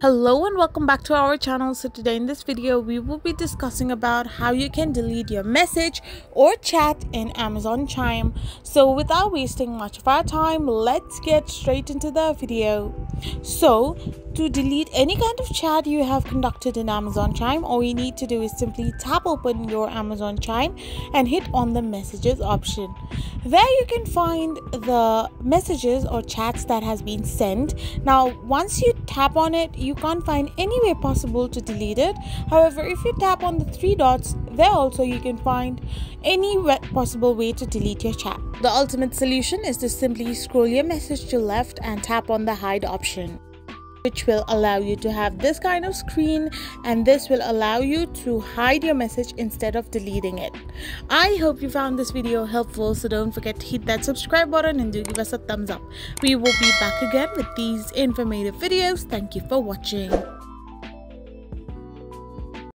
Hello and welcome back to our channel. So today in this video we will be discussing about how you can delete your message or chat in Amazon Chime. So without wasting much of our time, let's get straight into the video. So to delete any kind of chat you have conducted in Amazon Chime, all you need to do is simply tap open your Amazon Chime and hit on the messages option. There you can find the messages or chats that has been sent. Now once you tap on it, you can't find any way possible to delete it. However, if you tap on the three dots, there also you can find any possible way to delete your chat. The ultimate solution is to simply scroll your message to left and tap on the hide option which will allow you to have this kind of screen and this will allow you to hide your message instead of deleting it. I hope you found this video helpful so don't forget to hit that subscribe button and do give us a thumbs up. We will be back again with these informative videos. Thank you for watching.